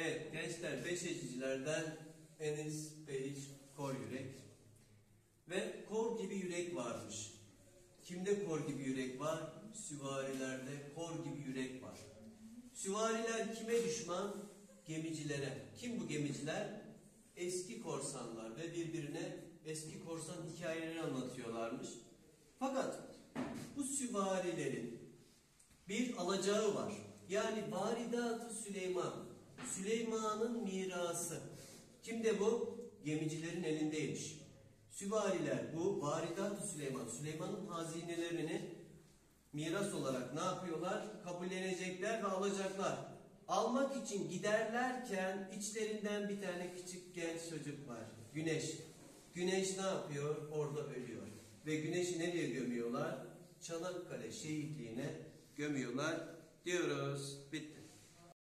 Evet gençler beşecilerden Enis Beyiş Kor Yürek. Ve kor gibi yürek varmış. Kimde kor gibi yürek var? Süvarilerde kor gibi yürek var. Süvariler kime düşman? Gemicilere. Kim bu gemiciler? Eski korsanlar ve birbirine eski korsan hikayelerini anlatıyorlarmış. Fakat bu süvarilerin bir alacağı var. Yani varidat Süleyman. Süleyman'ın mirası. Kimde bu? Gemicilerin elindeymiş. Süvariler bu varidat Süleyman. Süleyman'ın hazinelerini miras olarak ne yapıyorlar? Kabullenecekler ve alacaklar. Almak için giderlerken içlerinden bir tane küçük genç çocuk var. Güneş. Güneş ne yapıyor? Orada ölüyor. Ve güneşi nereye gömüyorlar? Çanakkale şehitliğine gömüyorlar diyoruz. Bitti.